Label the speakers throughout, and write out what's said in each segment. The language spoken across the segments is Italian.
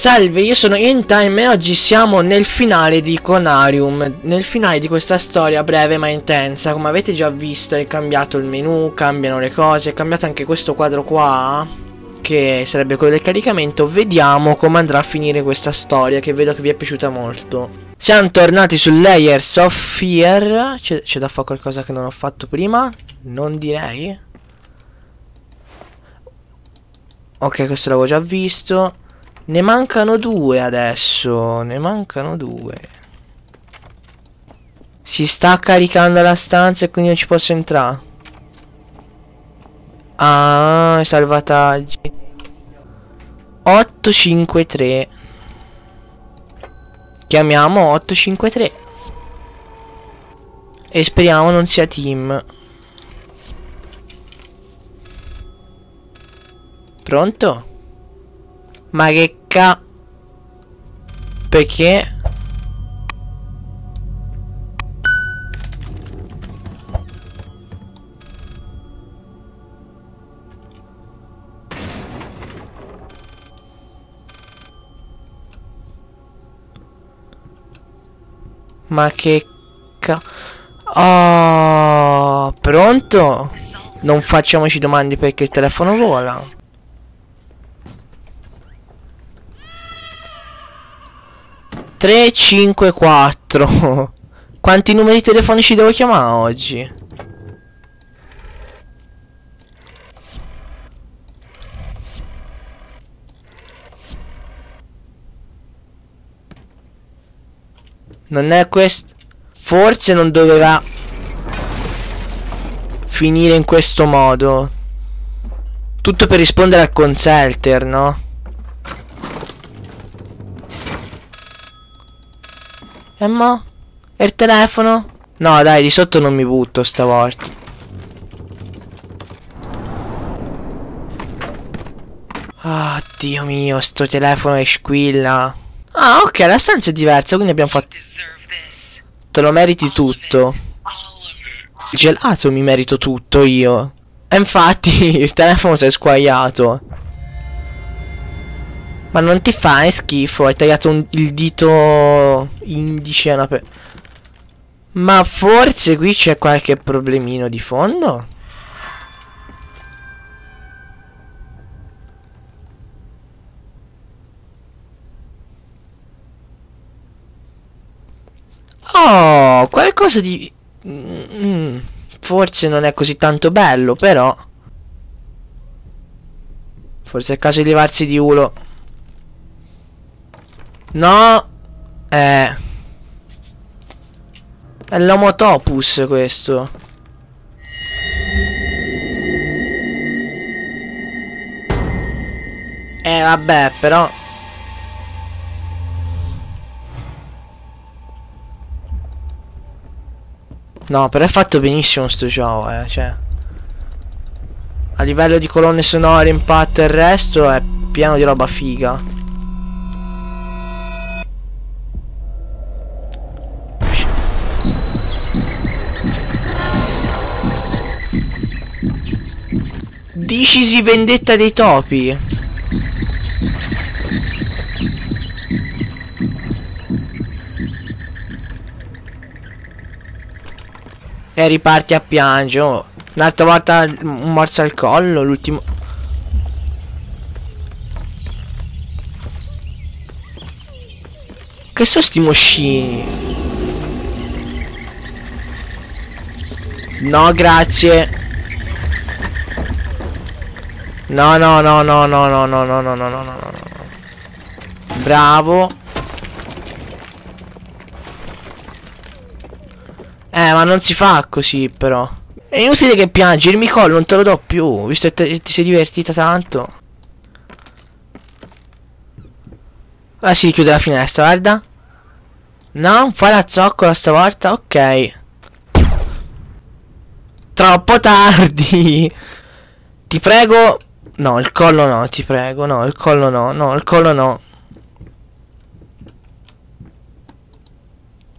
Speaker 1: Salve, io sono In Time e oggi siamo nel finale di Conarium. Nel finale di questa storia breve ma intensa. Come avete già visto è cambiato il menu, cambiano le cose È cambiato anche questo quadro qua Che sarebbe quello del caricamento. Vediamo come andrà a finire questa storia Che vedo che vi è piaciuta molto. Siamo tornati su Layers of Fear. C'è da fare qualcosa che non ho fatto prima? Non direi. Ok, questo l'avevo già visto ne mancano due adesso. Ne mancano due. Si sta caricando la stanza e quindi non ci posso entrare. Ah, salvataggi. 853. Chiamiamo 853. E speriamo non sia team. Pronto? Ma che ca... Perché? Ma che ca... Oh, pronto? Non facciamoci domande perché il telefono vola. 3, 5, 4 Quanti numeri telefonici devo chiamare oggi? Non è questo Forse non doveva Finire in questo modo Tutto per rispondere al consulter, no? E mo? E il telefono? No dai di sotto non mi butto stavolta. Ah oh, Dio mio sto telefono è squilla. Ah ok la stanza è diversa quindi abbiamo fatto Te lo meriti tutto. Il gelato mi merito tutto io. E infatti il telefono si è squagliato ma non ti fai schifo, hai tagliato un, il dito indice a una pe... Ma forse qui c'è qualche problemino di fondo? Oh, qualcosa di... Mm, forse non è così tanto bello, però... Forse è caso di levarsi di ulo. No. Eh. È l'omotopus questo. Eh vabbè però No però è fatto benissimo sto gioco eh Cioè A livello di colonne sonore, impatto e il resto è pieno di roba figa Dicisi vendetta dei topi. E riparti a piangere. Oh. Un'altra volta un morso al collo, l'ultimo... Che sono sti moscini? No, grazie. No, no, no, no, no, no, no, no, no, no, no, no, no. Bravo. Eh, ma non si fa così, però. È inutile che piangi, il micolo non te lo do più, visto che ti sei divertita tanto. Ora si richiude la finestra, guarda. No, fai la zoccola stavolta, ok. Troppo tardi. Ti prego, No, il collo no, ti prego. No, il collo no. No, il collo no.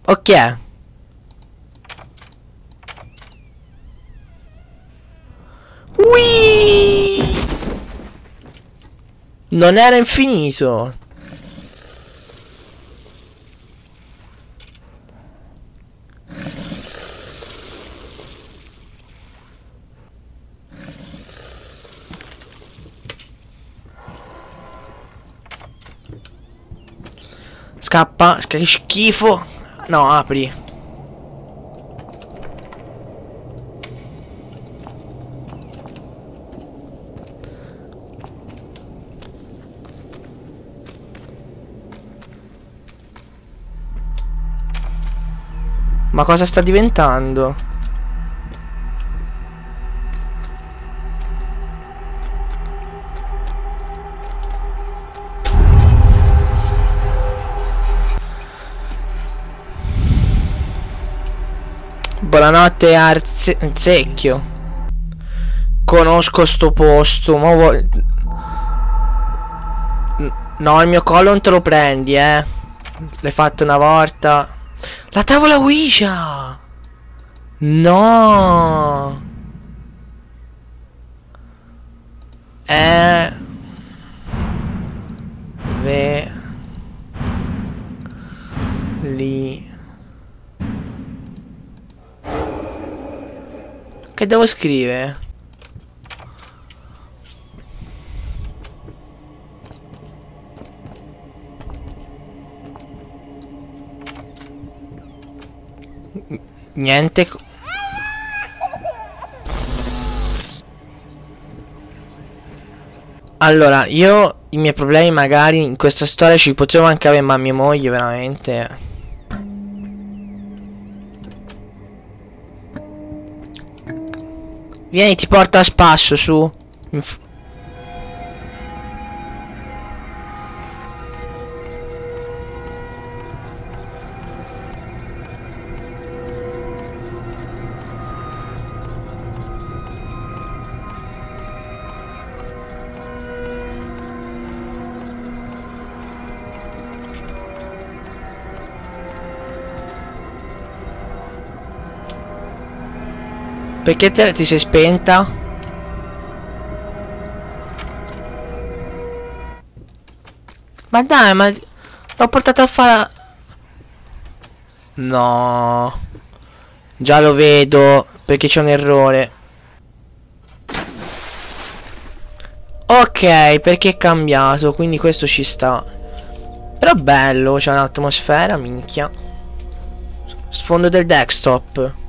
Speaker 1: Ok. Ui! Non era infinito. Scappa, che schifo. No, apri. Ma cosa sta diventando? Buonanotte Arzecchio Conosco sto posto Ma vuoi... No il mio collo non te lo prendi eh L'hai fatto una volta la tavola Ouija! No! È... Ve... Li... Che devo scrivere? Niente. Allora, io i miei problemi magari in questa storia ci potevo anche avere, ma mia moglie veramente... Vieni, ti porta a spasso, su. Perché te ti sei spenta? Ma dai, ma... L'ho portato a fare... No. Già lo vedo. Perché c'è un errore. Ok, perché è cambiato. Quindi questo ci sta. Però bello, c'è un'atmosfera, minchia. Sfondo del desktop.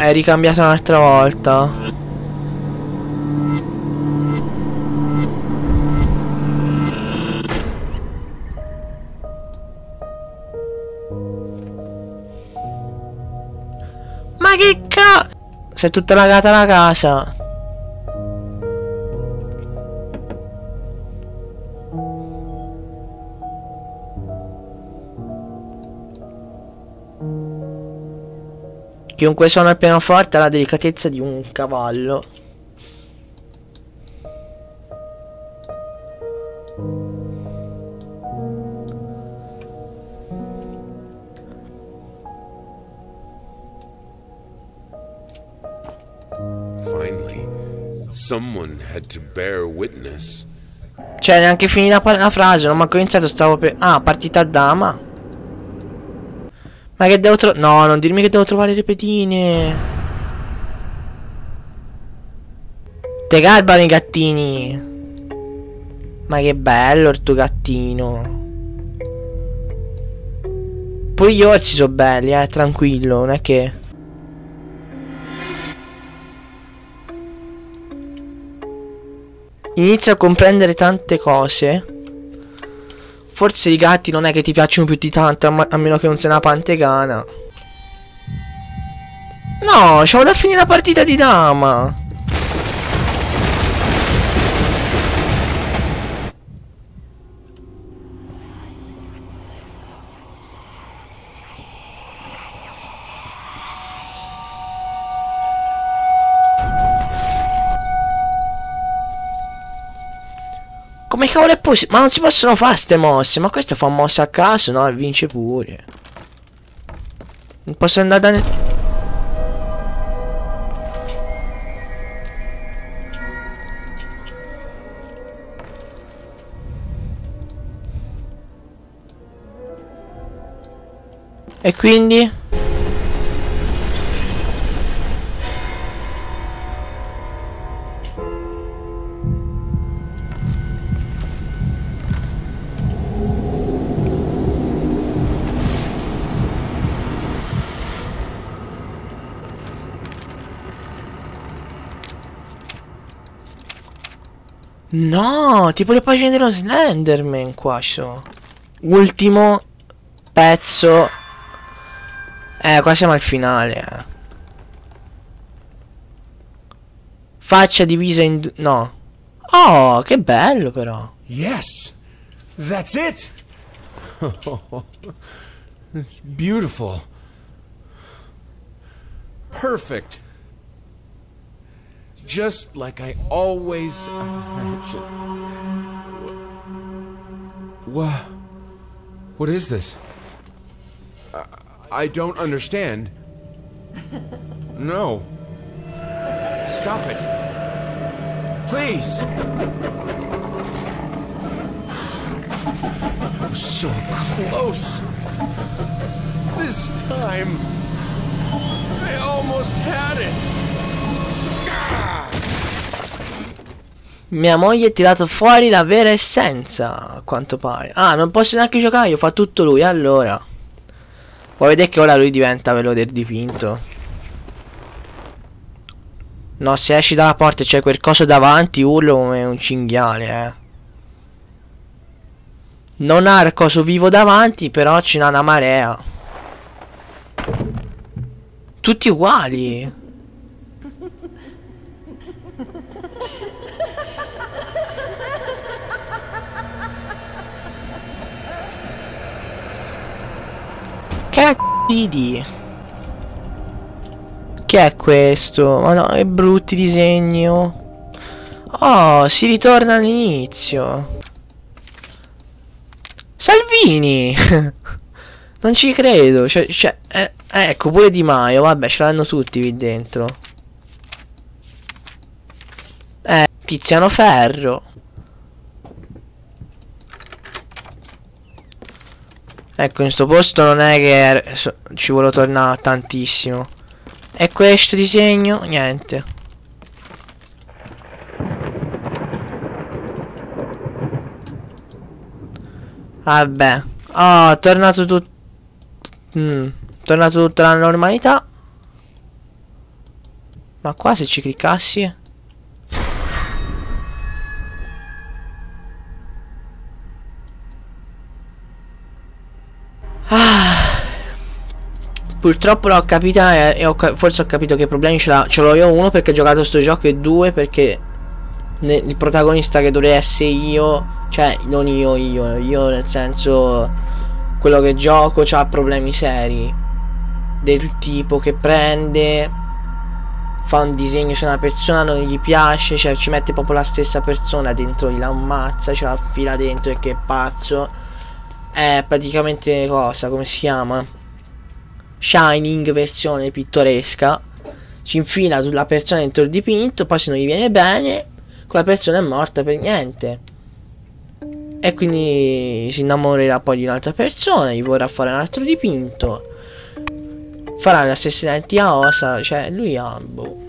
Speaker 1: Ah, è ricambiata un'altra volta. Ma che ca... Sei tutta lagata la casa. Chiunque suona il pianoforte ha la delicatezza di un cavallo. Finally, someone had to bear witness. Cioè, neanche finita la frase, non manco iniziato, stavo per... Ah, partita a dama. Ma che devo trovare... No, non dirmi che devo trovare le pedine. Te garbano i gattini. Ma che bello il tuo gattino. Pure gli orsi sono belli, eh, tranquillo, non è che... Inizio a comprendere tante cose. Forse i gatti non è che ti piacciono più di tanto, a, meno che non sia una pantegana. No, c'ho da finire la partita di dama. Come cavolo è possibile? Ma non si possono fare ste mosse. Ma questo fa mosse a caso, no? Vince pure. Non posso andare da... E quindi? No, tipo le pagine dello Slenderman qua sono. Ultimo pezzo. Eh, qua siamo al finale. Eh. Faccia divisa in. No. Oh, che bello però.
Speaker 2: Yes, that's it. it's beautiful. Perfect. Just like I always uh, imagined. What? What is this? I, I don't understand. No. Stop it. Please. I'm so close. This time, I almost had it.
Speaker 1: Mia moglie ha tirato fuori la vera essenza, a quanto pare. Ah, non posso neanche giocare, io fa tutto lui, allora. Vuoi vedere che ora lui diventa quello del dipinto? No, se esci dalla porta c'è quel coso davanti, urlo come un cinghiale, eh. Non ha il coso vivo davanti, però ce n'ha una marea. Tutti uguali. Che ridi? Che è questo? Ma no, che brutti disegni. Oh, oh si ritorna all'inizio. Salvini! non ci credo. Cioè, cioè eh, ecco, pure Di Maio. Vabbè, ce l'hanno tutti qui dentro. Eh, Tiziano Ferro. Ecco, in sto posto non è che ci vuole tornare tantissimo. E questo disegno? Niente. Vabbè. Oh, tornato tutto... Mm, tornato tutta la normalità. Ma qua se ci cliccassi... Purtroppo l'ho capita e, ho, forse ho capito che problemi ce l'ho io uno perché ho giocato sto gioco e due perché il protagonista che dovrei essere io, cioè non io, io, io nel senso quello che gioco ha problemi seri del tipo che prende fa un disegno su una persona non gli piace cioè ci mette proprio la stessa persona dentro la ammazza ce la fila dentro e che pazzo è praticamente cosa, come si chiama? Shining versione pittoresca. Si infila sulla persona dentro il dipinto, poi se non gli viene bene, quella persona è morta per niente. E quindi si innamorerà poi di un'altra persona, gli vorrà fare un altro dipinto. Farà la stessa identica cosa, cioè lui ha... Boh.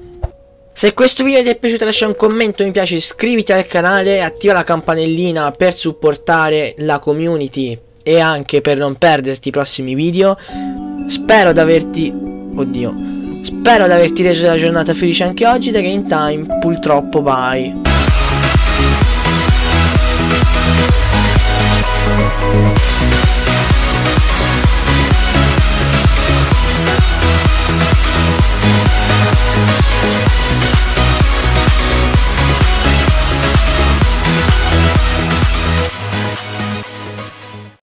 Speaker 1: Se questo video ti è piaciuto lascia un commento, mi piace, iscriviti al canale, attiva la campanellina per supportare la community e anche per non perderti i prossimi video. Spero di averti... Oddio. Spero di averti reso la giornata felice anche oggi. Da Game Time, purtroppo bye.